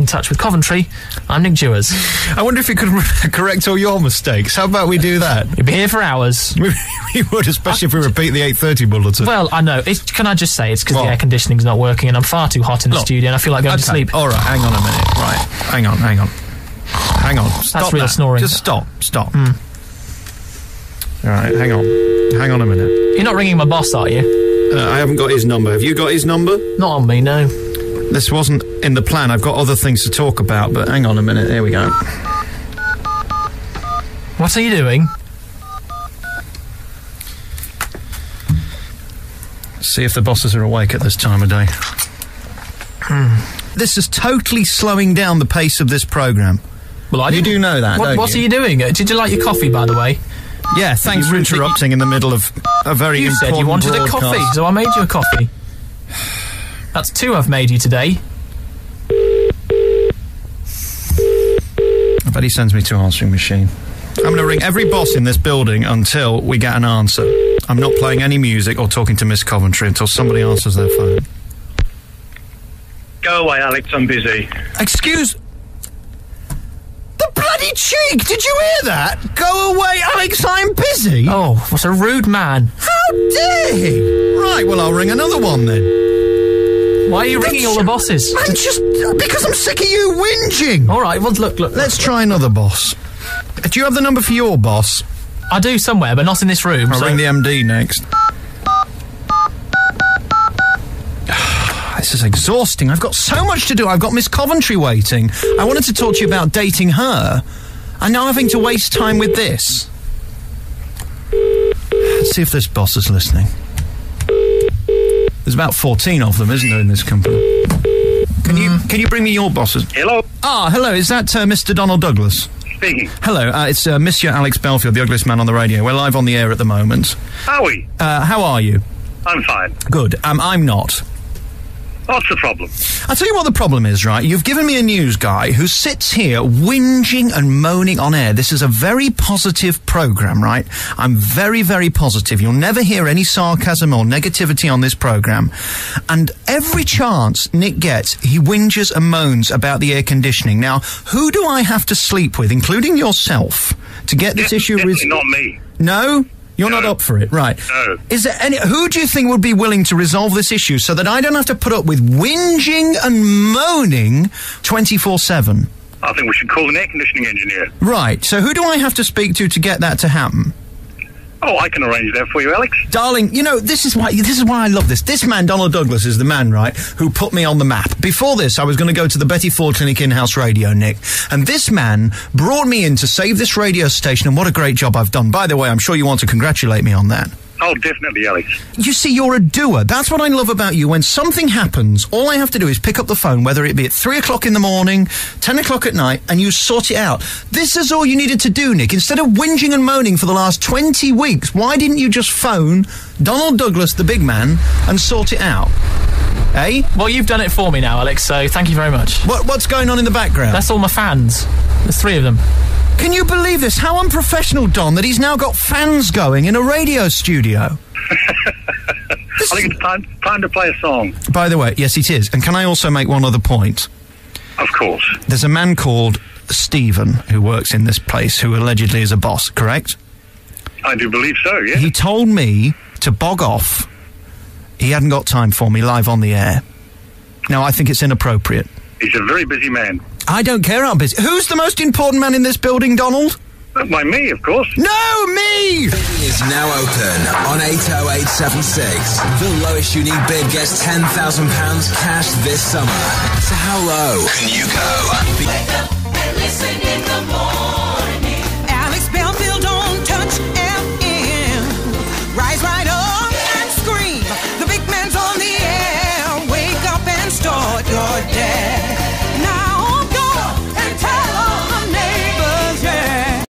in touch with Coventry, I'm Nick Jewers. I wonder if you could correct all your mistakes. How about we do that? You'd be here for hours. we would, especially if we repeat the 8.30 bulletin. Well, I know. It's, can I just say it's because the air conditioning's not working and I'm far too hot in the Look, studio and I feel like going to sleep. All right, hang on a minute. Right, hang on, hang on. Hang on. Stop real that. snoring. Just stop, stop. All right, hang on. Hang on a minute. You're not ringing my boss, are you? Uh, I haven't got his number. Have you got his number? Not on me, no. This wasn't in the plan. I've got other things to talk about, but hang on a minute. Here we go. What are you doing? See if the bosses are awake at this time of day. This is totally slowing down the pace of this program. Well, I You do know that, What, what you? are you doing? Uh, Did you like your coffee, by the way? Yeah, thanks for interrupting in the middle of a very You said you important wanted a coffee, so I made you a coffee. That's two I've made you today. I bet he sends me to answering machine. I'm going to ring every boss in this building until we get an answer. I'm not playing any music or talking to Miss Coventry until somebody answers their phone. Go away, Alex. I'm busy. Excuse. The bloody cheek! Did you hear that? Go away, Alex. I'm busy. Oh, what a rude man. How dare he? Right, well, I'll ring another one then. Why are you ringing all the bosses? I'm just because I'm sick of you whinging. All right, well, look, look. Let's try another boss. Do you have the number for your boss? I do somewhere, but not in this room. I'll so- ring the MD next. This is exhausting. I've got so much to do. I've got Miss Coventry waiting. I wanted to talk to you about dating her. And now having to waste time with this. Let's see if this boss is listening. There's about 14 of them, isn't there, in this company? Can you can you bring me your bosses? Hello. Ah, hello. Is that uh, Mr. Donald Douglas? Speaking. Hello, uh, it's uh, Monsieur Alex Belfield, the ugliest man on the radio. We're live on the air at the moment. How are we? Uh, how are you? I'm fine. Good. Um, I'm not. What's the problem? I'll tell you what the problem is, right? You've given me a news guy who sits here whinging and moaning on air. This is a very positive program, right? I'm very, very positive. You'll never hear any sarcasm or negativity on this program. And every chance Nick gets, he whinges and moans about the air conditioning. Now, who do I have to sleep with, including yourself, to get this issue Definitely resolved? not me. No? You're not up for it, right? No. Is there any? Who do you think would be willing to resolve this issue so that I don't have to put up with whinging and moaning twenty four seven? I think we should call an air conditioning engineer. Right. So who do I have to speak to to get that to happen? Oh, I can arrange that for you, Alex. Darling, you know, this is why this is why I love this. This man, Donald Douglas, is the man, right, who put me on the map. Before this, I was going to go to the Betty Ford Clinic in-house radio, Nick. And this man brought me in to save this radio station, and what a great job I've done. By the way, I'm sure you want to congratulate me on that. Oh, definitely, Alex. You see, you're a doer. That's what I love about you. When something happens, all I have to do is pick up the phone, whether it be at three o'clock in the morning, ten o'clock at night, and you sort it out. This is all you needed to do, Nick. Instead of whinging and moaning for the last 20 weeks, why didn't you just phone Donald Douglas, the big man, and sort it out? Eh? Well, you've done it for me now, Alex, so thank you very much. What, what's going on in the background? That's all my fans. There's three of them. Can you believe this? How unprofessional, Don, that he's now got fans going in a radio studio. I think it's time, time to play a song. By the way, yes, it is. And can I also make one other point? Of course. There's a man called Stephen who works in this place who allegedly is a boss, correct? I do believe so, yeah. He told me to bog off. He hadn't got time for me live on the air. Now, I think it's inappropriate. He's a very busy man. I don't care how busy. Who's the most important man in this building, Donald? Uh, By me, of course. No, me! is now open on 80876. The lowest unique bid gets £10,000 cash this summer. So how low can you go?